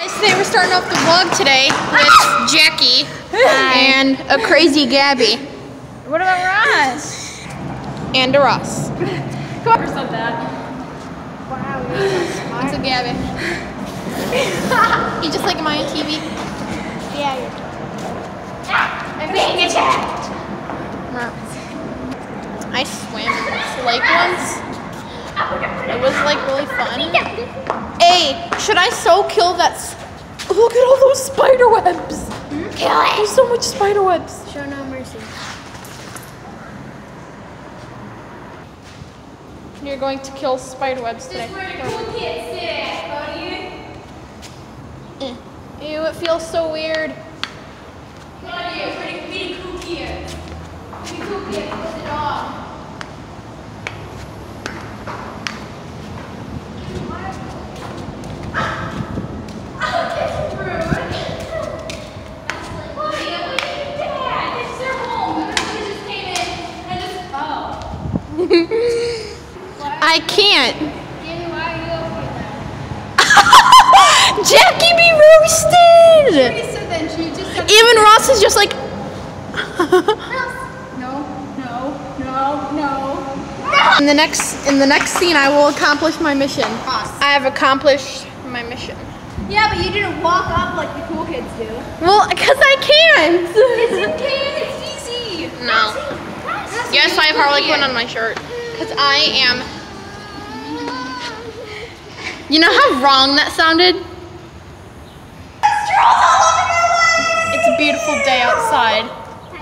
Today we're starting off the vlog today with Jackie and a crazy Gabby What about Ross? and a Ross. Come on. so bad. Wow, you're so smart. It's a Gabby. you just like my TV. Yeah, you're I'm being attacked. I swam in this lake once. It was like really fun. Hey, should I so kill that? s- Look at all those spider webs. Kill it. There's so much spider webs. Show no mercy. You're going to kill spider webs today. where the cool kids sit at. Eh. Ew, it feels so weird. Buddy, where the be the cool kids? Be the cool kids with the dog. Oh, that's rude. Buddy, I'm waiting for Dad. This is their home. Everybody just came in and just, oh. I can't. Danny, why are you over there? Jackie be roasted. She said that she just said Even Ross is just like. no, no, no, no. in the next in the next scene, I will accomplish my mission. I have accomplished my mission. Yeah, but you didn't walk up like the cool kids do. Well, because I can't. Yes, you can. It's easy. No. Yes, I have Harley Quinn on my shirt. Because I am. You know how wrong that sounded? It's a beautiful day outside.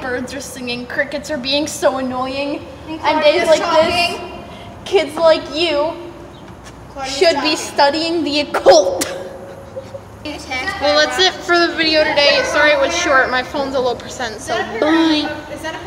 Birds are singing, crickets are being so annoying. And days like this, kids like you should be studying the occult. Well, that's it for the video today. Sorry it was short. My phone's a low percent, so bye. Is that a